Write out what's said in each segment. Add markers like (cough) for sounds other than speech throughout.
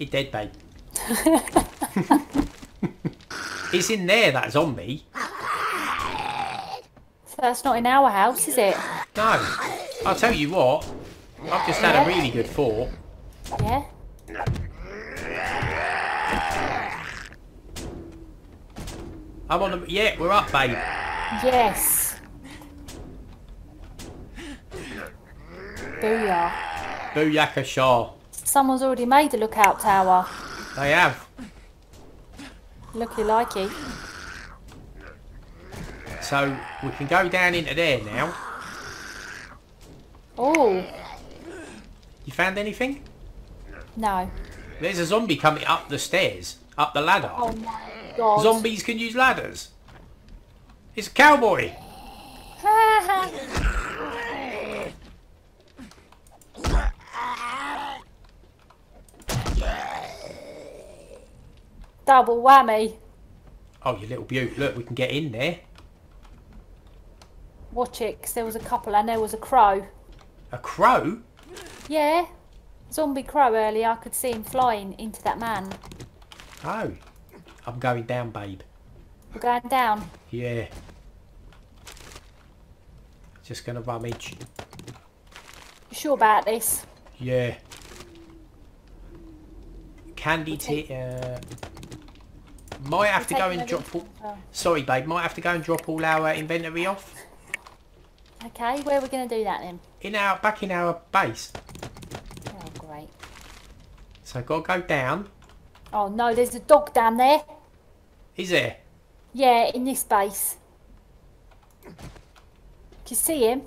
He dead, babe. it's in there, that zombie. So that's not in our house, is it? No. I'll tell you what. I've just had a really good fall. Yeah. I'm on the... Yeah, we're up, babe. Yes. Booyah. Booyaka Shah. Someone's already made the lookout tower. They have. Looky likey. So, we can go down into there now. Oh, You found anything? no. There's a zombie coming up the stairs. Up the ladder. Oh my god. Zombies can use ladders. It's a cowboy. (laughs) Double whammy. Oh, you little beaut. Look, we can get in there. Watch it, 'cause there was a couple and there was a crow. A crow? Yeah. Zombie crow earlier, I could see him flying into that man. Oh. I'm going down, babe. We're going down. Yeah. Just gonna rummage. You sure about this? Yeah. Candy tea. Uh, might have to go and drop all... Oh. Sorry, babe. Might have to go and drop all our inventory off. Okay, where are we going to do that then? In our... Back in our base. Oh, great. So I've got to go down. Oh no, there's a dog down there. Is there? Yeah, in this base. Can you see him?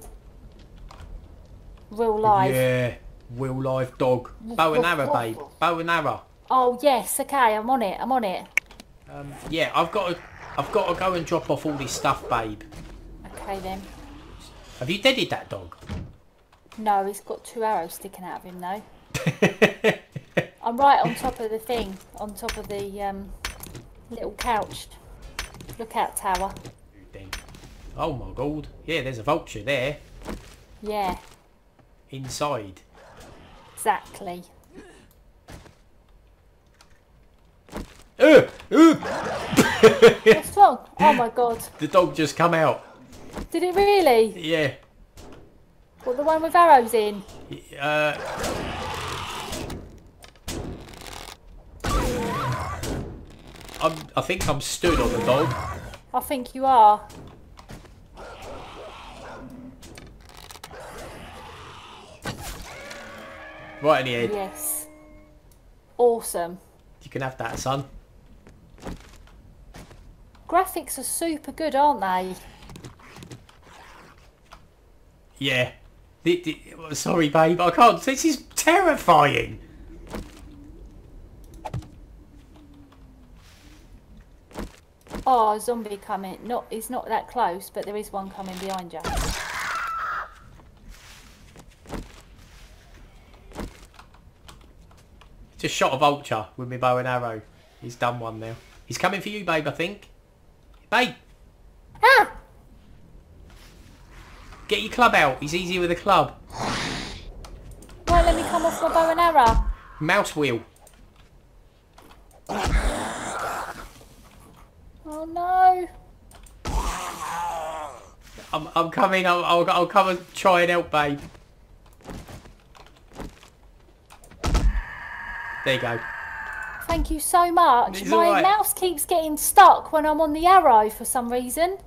Real live. Yeah. Real live dog. Bow and arrow, babe. Bow and arrow. Oh yes, okay, I'm on it. I'm on it. Um, yeah, I've got to... I've got to go and drop off all this stuff, babe. Okay then. Have you deaded that dog? No, he's got two arrows sticking out of him though. (laughs) I'm right on top of the thing, on top of the um, little couch. Lookout tower. Oh my god. Yeah, there's a vulture there. Yeah, Inside. exactly. Uh, uh, What's wrong? Oh my god. (laughs) the dog just come out. Did it really? Yeah. What, the one with arrows in? Uh, I'm, I think I'm stood on the dog. I think you are. Right in the head. Yes. Awesome. You can have that, son. Graphics are super good, aren't they? Yeah. Sorry, babe. I can't. This is terrifying. Oh, a zombie coming. Not, he's not that close, but there is one coming behind you. Just shot a vulture with my bow and arrow. He's done one now. He's coming for you, babe, I think. Babe, Ah! get your club out. He's easy with a club. Won't let me come off my bow and arrow. Mouse wheel. Oh no. I'm, I'm coming. I'll, I'll, I'll come and try and help, babe. There you go. Thank you so much. It's My alright. mouse keeps getting stuck when I'm on the arrow for some reason.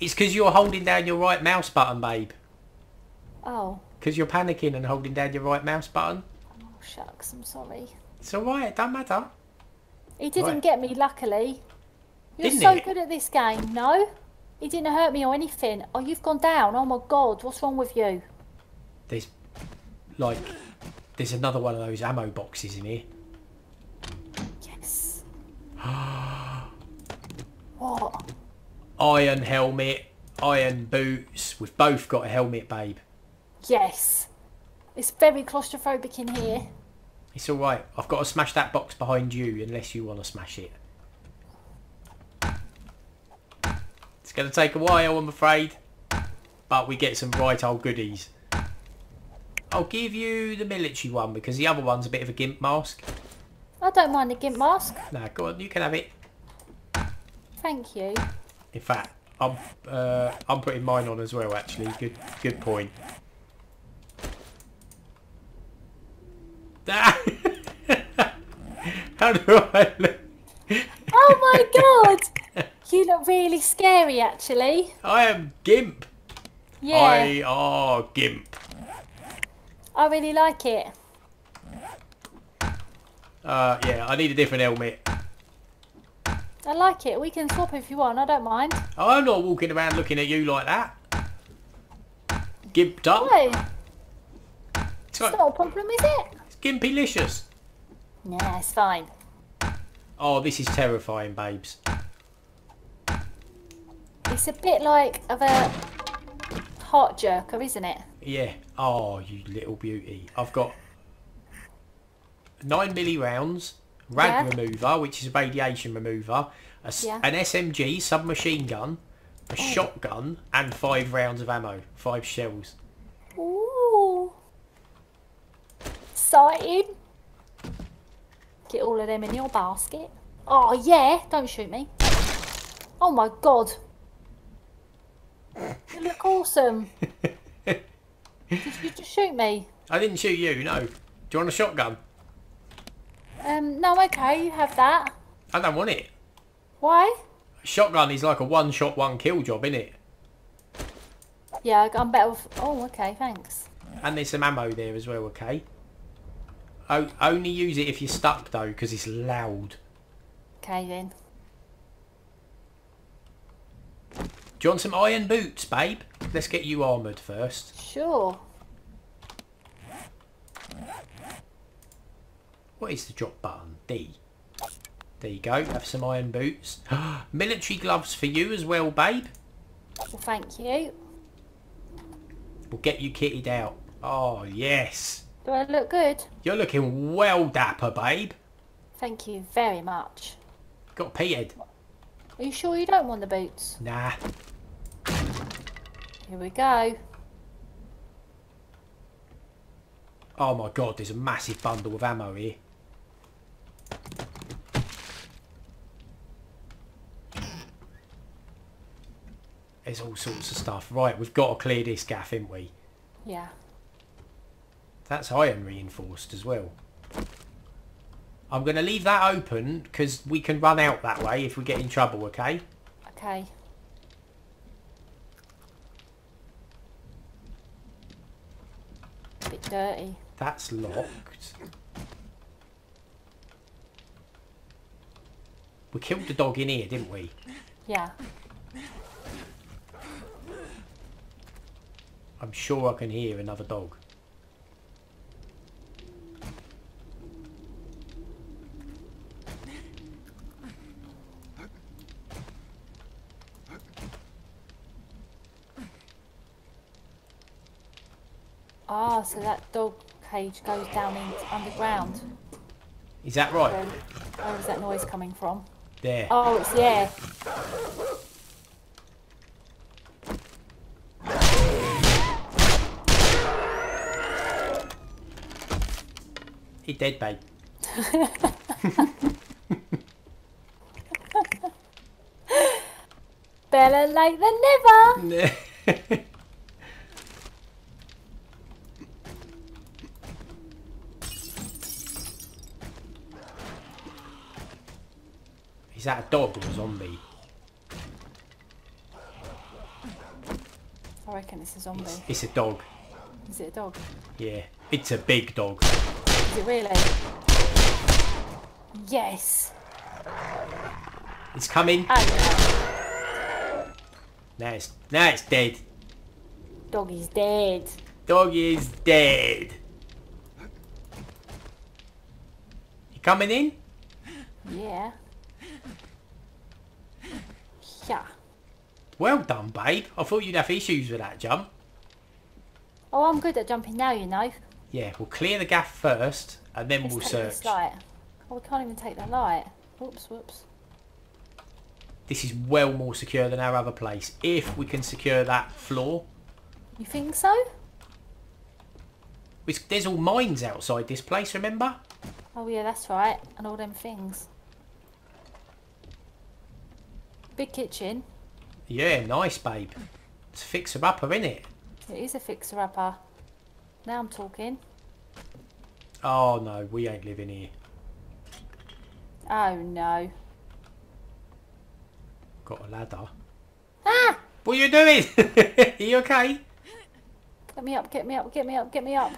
It's because you're holding down your right mouse button, babe. Oh, Because you're panicking and holding down your right mouse button. oh shucks, I'm sorry. It's alright, it don't matter. He didn't Right. get me, luckily. You're Didn't so it? good at this game, no? He didn't hurt me or anything. Oh, you've gone down. Oh my god, what's wrong with you? There's, like, there's another one of those ammo boxes in here. (gasps) What? Iron helmet, iron boots. We've both got a helmet, babe. Yes. It's very claustrophobic in here. It's alright. I've got to smash that box behind you unless you want to smash it. It's going to take a while, I'm afraid. But we get some bright old goodies. I'll give you the military one because the other one's a bit of a gimp mask. I don't mind the gimp mask. Nah, go on, you can have it. Thank you. In fact, I'm uh, I'm putting mine on as well. Actually, good good point. (laughs) How do I look? Oh my (laughs) god! You look really scary actually. I am Gimp. Yeah, I are Gimp. I really like it. Uh, yeah, I need a different helmet. I like it. We can swap if you want. I don't mind. I'm not walking around looking at you like that. Gimped up. No, It's, like, not a problem, is it? it's gimpylicious. Nah, it's fine. Oh, this is terrifying, babes. It's a bit like of a heart jerker, isn't it? Yeah. Oh, you little beauty. I've got nine milli rounds, rad Yeah. remover, which is a radiation remover, a s Yeah. an SMG submachine gun, a oh. shotgun, and five rounds of ammo, five shells. Ooh. Exciting. Get all of them in your basket. Oh, yeah. Don't shoot me. Oh, my God. You look awesome. (laughs) Did you just shoot me? I didn't shoot you, no. Do you want a shotgun? Um, no, okay. You have that. I don't want it. Why? Shotgun is like a one-shot, one-kill job, isn't it? Yeah, I'm better with... Oh, okay. Thanks. And there's some ammo there as well, okay? O only use it if you're stuck, though, because it's loud. Okay, then. Do you want some iron boots, babe? Let's get you armoured first. Sure. What is the drop button? D. There you go. Have some iron boots. (gasps) Military gloves for you as well, babe. Well, thank you. We'll get you kitted out. Oh, yes. Do I look good? You're looking well dapper, babe. Thank you very much. Got head. Are you sure you don't want the boots? Nah. Here we go. Oh my god, there's a massive bundle of ammo here. There's all sorts of stuff. Right, we've got to clear this gaff, haven't we? Yeah. That's iron reinforced as well. I'm going to leave that open because we can run out that way if we get in trouble, okay? Okay. Bit dirty. That's locked. We killed the dog in here, didn't we? Yeah. I'm sure I can hear another dog. Ah, so that dog cage goes down in underground. Is that right? Where, where is that noise coming from? There. Oh, it's the air. He dead, babe. (laughs) Better late than never. (laughs) Is that a dog or a zombie? I reckon it's a zombie. It's a dog. Is it a dog? Yeah. It's a big dog. Is it really? Yes. It's coming. Oh, Now it's, now it's dead. doggy's dead. Dog is dead. You coming in? Yeah. Yeah. Well done, babe. I thought you'd have issues with that jump. Oh, I'm good at jumping now, you know. Yeah, we'll clear the gaff first, and then Let's we'll search. this light. Oh, we can't even take that light. Whoops, whoops. This is well more secure than our other place. If we can secure that floor. You think so? Which, there's all mines outside this place, remember? Oh yeah, that's right. And all them things. Big kitchen. Yeah, nice, babe. It's a fixer-upper, innit? It is a fixer-upper. Now I'm talking. Oh, no, we ain't living here. Oh no. Got a ladder. Ah! What are you doing? (laughs) are you okay? Get me up, get me up, get me up, get me up.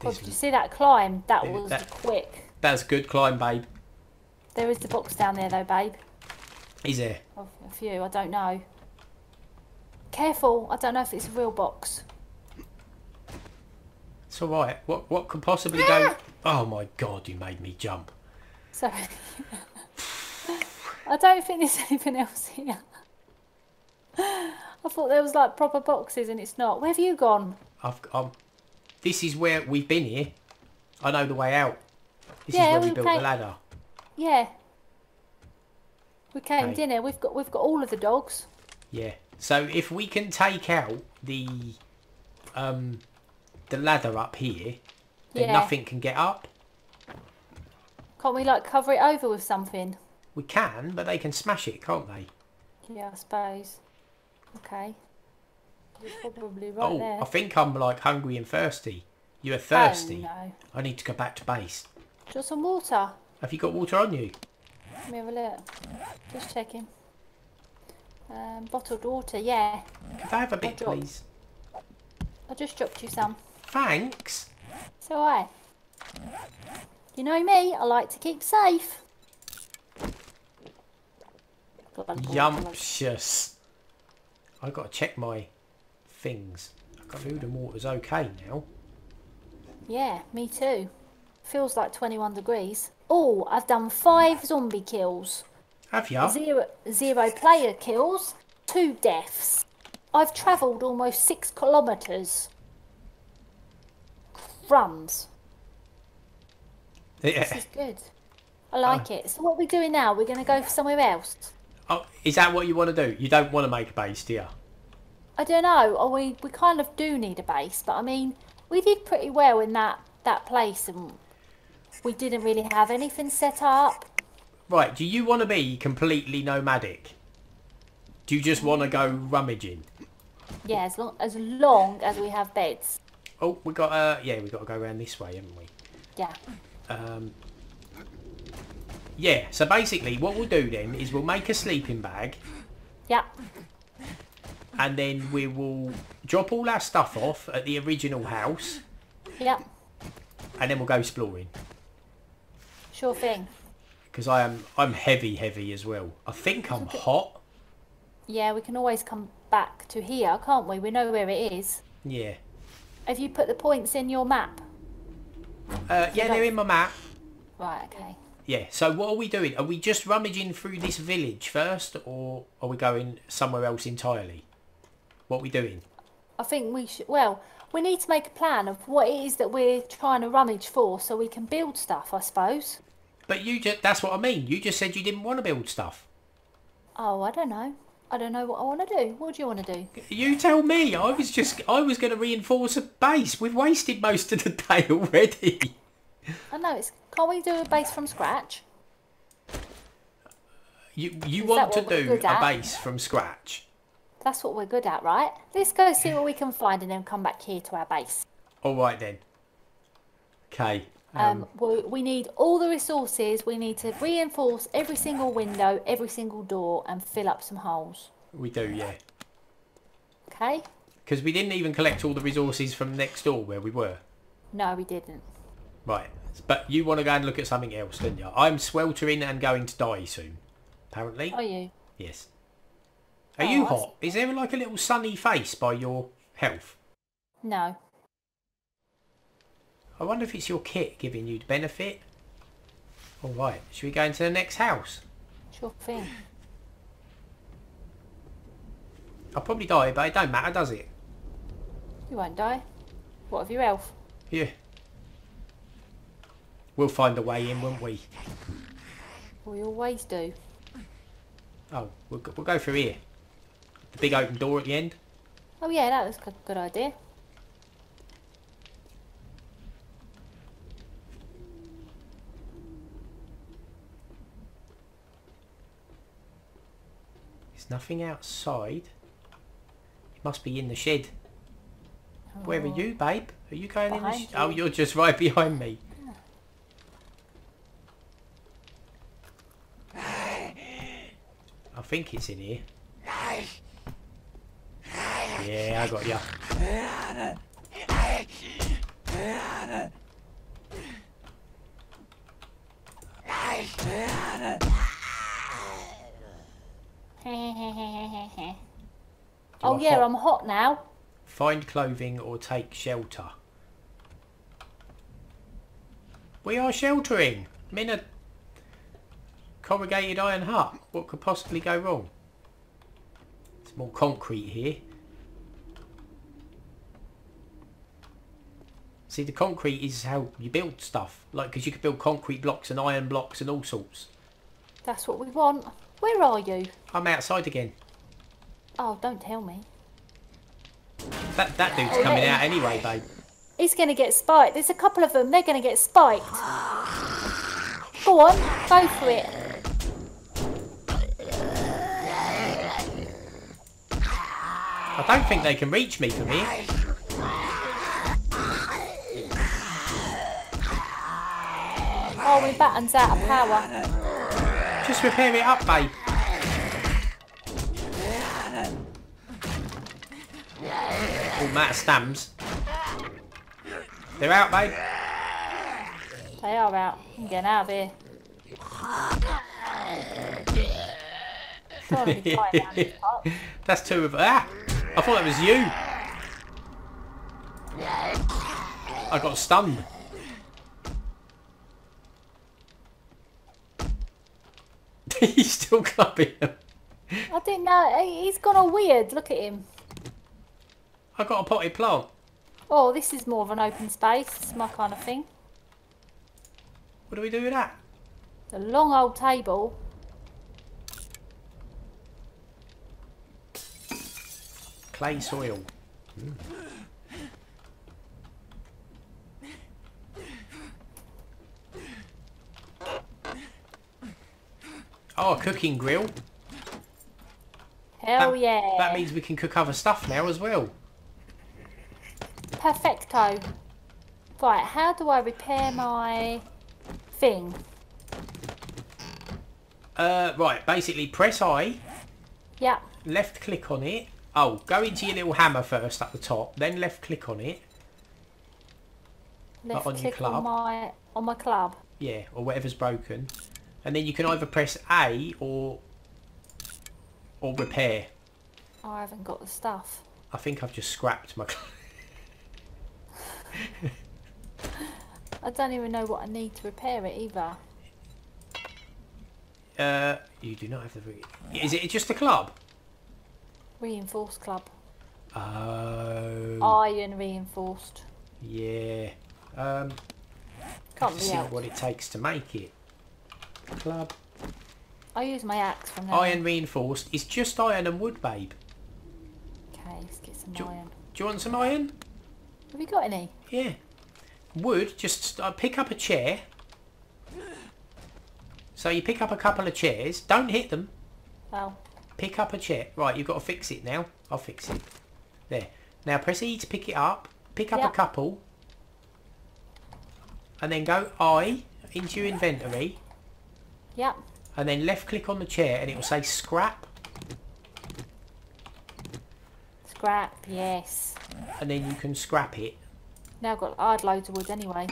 God, did you see that climb? That Yeah, was that- quick. That's good climb, babe. There is the box down there though, babe. Is there? A few, I don't know. Careful, I don't know if it's a real box. It's all right. What what could possibly go? (laughs) Oh my god, you made me jump. Sorry. (laughs) I don't think there's anything else here. I thought there was like proper boxes and it's not. Where have you gone? I've um, this is where we've been here. I know the way out. This Yeah, is where we we built came- the ladder. Yeah. We came Okay. dinner. We've got we've got all of the dogs. Yeah. So if we can take out the um the ladder up here, then Yeah. nothing can get up. Can't we like cover it over with something? We can, but they can smash it, can't they? Yeah, I suppose. Okay. You're probably right oh, there. I think I'm like hungry and thirsty. You are thirsty. Oh, no. I need to go back to base. Want some water? Have you got water on you? Let me have a look. Just checking. Um, bottled water, yeah. Could I have a bit, please? I just dropped you some. Thanks. So I. You know me, I like to keep safe. Yumptious. I've got to check my things. I got food and water's okay now. Yeah, me too. Feels like 21 degrees. Oh, I've done five zombie kills. Have you? Zero, zero player kills. Two deaths. I've travelled almost six kilometres. Crumbs. This is good. I like oh. it. So what are we doing now? We're going to go for somewhere else. Oh, is that what you want to do? You don't want to make a base, do you? I don't know. Oh, we we kind of do need a base, but I mean, we did pretty well in that that place, and we didn't really have anything set up. Right, do you want to be completely nomadic? Do you just want to go rummaging? Yeah, as long as long as we have beds. Oh, we got uh yeah, we got to go around this way, haven't we? Yeah. Um Yeah, so basically what we'll do then is we'll make a sleeping bag Yeah. and then we will drop all our stuff off at the original house Yeah. and then we'll go exploring Sure thing. because I am I'm heavy heavy as well. I think I'm hot. Yeah, we can always come back to here, can't we? We know where it is. Yeah. Have you put the points in your map? Uh, yeah, they're in my map. Right. Okay. Yeah, so what are we doing? Are we just rummaging through this village first or are we going somewhere else entirely? What are we doing? I think we should. Well, we need to make a plan of what it is that we're trying to rummage for, so we can build stuff. I suppose. But you just, that's what I mean. You just said you didn't want to build stuff. Oh, I don't know. I don't know what I want to do. What do you want to do? You tell me. I was just, I was going to reinforce a base. We've wasted most of the day already. I know it's. Can't we do a base from scratch? You, you Is want to do a base from scratch. That's what we're good at, right? Let's go see what we can find and then come back here to our base. All right then. Okay. Um, Um, we, we need all the resources. We need to reinforce every single window, every single door, and fill up some holes. we do, yeah. Okay? Because we didn't even collect all the resources from next door where we were. No, we didn't. Right. But you want to go and look at something else, don't you? I'm sweltering and going to die soon. Apparently. Are you? Yes. Are Oh, you hot? Is there like a little sunny face by your health? No. I wonder if it's your kit giving you the benefit. All right. Should we go into the next house? Sure thing. I'll probably die, but it don't matter, does it? You won't die. What of your health? Yeah. We'll find a way in, won't we? We always do. Oh, we'll go, we'll go through here. The big open door at the end. Oh yeah, that was a good idea. There's nothing outside. It must be in the shed. Where are oh. you, babe? Are you going in the Behind shed? Oh, you. you're just right behind me. I think it's in here. Yeah, I got ya. (laughs) oh yeah, hot? I'm hot now. Find clothing or take shelter. We are sheltering. I'm in a corrugated iron hut. What could possibly go wrong? It's more concrete here. See, the concrete is how you build stuff. Like, because you could build concrete blocks and iron blocks and all sorts. That's what we want. Where are you? I'm outside again. Oh, don't tell me. That, that dude's Oh, coming out anyway, babe. He's going to get spiked. There's a couple of them. They're going to get spiked. Go on, go for it. I don't think they can reach me from here. Oh, my batten's out of power. Just repair it up, babe. All Matt stamps. They're out, babe. They are out. I'm getting out of here. Don't wanna be tied down this (laughs) part. That's two of Ah! I thought that was you. I got stunned. (laughs) He's still clubbing him. I didn't know. He- He's gone all weird. Look at him. I got a potted plant. Oh, this is more of an open space. It's my kind of thing. What do we do with that? A long old table. Clay soil. Mm. Oh, a cooking grill. Hell That- yeah. That means we can cook other stuff now as well. Perfecto. Right, how do I repair my thing? Uh, right, basically press I, Yeah. left click on it. Oh, go into your little hammer first at the top, then left click on it. Left on your click on my on my club. Yeah, or whatever's broken. And then you can either press A or or repair. Oh, I haven't got the stuff. I think I've just scrapped my. (laughs) I don't even know what I need to repair it either. Uh, you do not have the. Is it just a club? Reinforced club. Oh. Iron reinforced. Yeah. Um, Can't be see helped. what it takes to make it. Club. I use my axe from now. Iron reinforced. It's just iron and wood, babe. Okay, let's get some Do- iron. Do you want some iron? Have you got any? Yeah. Wood, just uh, pick up a chair. So you pick up a couple of chairs. Don't hit them. Oh, Pick up a chair. Right, you've got to fix it now. I'll fix it. There. Now press E to pick it up. Pick up Yeah. a couple. And then go I into your inventory. Yeah. And then left click on the chair and it will say scrap. Scrap, yes. And then you can scrap it. Now I've got I had loads of wood anyway.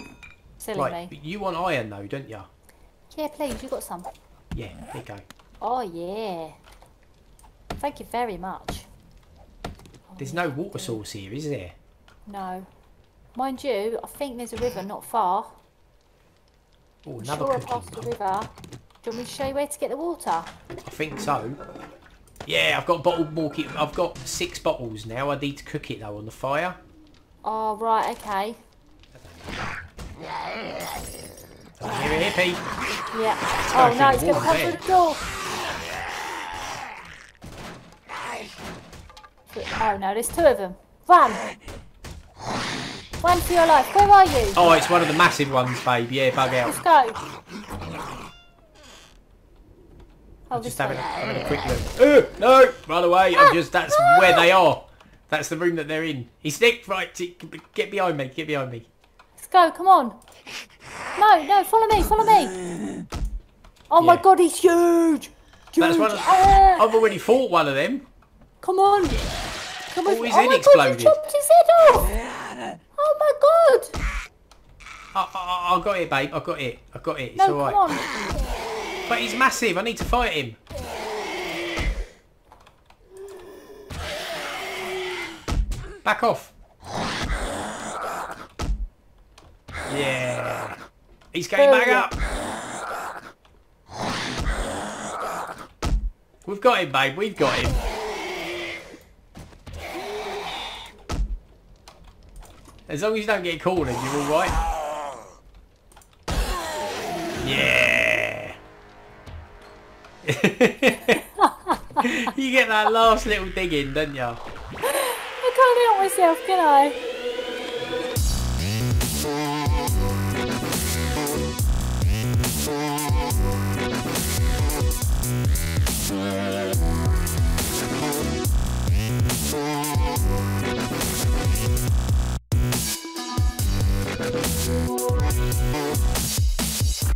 Silly Right, me. but you want iron though, don't you? Yeah, please, you got some. Yeah, there you go. Oh yeah. Thank you very much. There's no water source here, is there? No. Mind you, I think there's a river not far. Oh, another sure cooking the river. Do you want me to show you where to get the water? I think so. Yeah, I've got bottled milk. I've got six bottles now. I need to cook it though on the fire. Oh, right, okay. Don't hear a hippie. Yeah. Oh, no, it's going to wall come through the door. Oh, no, there's two of them. Run! Run for your life. Where are you? Oh, it's one of the massive ones, babe. Yeah, bug out. Let's go. Oh, Just having a, way. having a quick look. Oh, no, By run away. I'm just, that's where they are. That's the room that they're in. He's Nick, right, get behind me, get behind me. Let's go, come on. No, no, follow me, follow me. Oh my god, he's huge. That's Huge. one of, Ah, I've already fought one of them. come on. Come on. Oh, his oh head my exploded. God, chopped his head off. Oh my god. I, I, I got it, babe, I got it, I got it, it's No, alright. (laughs) But he's massive, I need to fight him. Back off. Yeah. He's getting back up. We've got him, babe. We've got him. As long as you don't get cornered, you're all right. Yeah. (laughs) you get that last little dig in, don't you? I can't help myself, can I?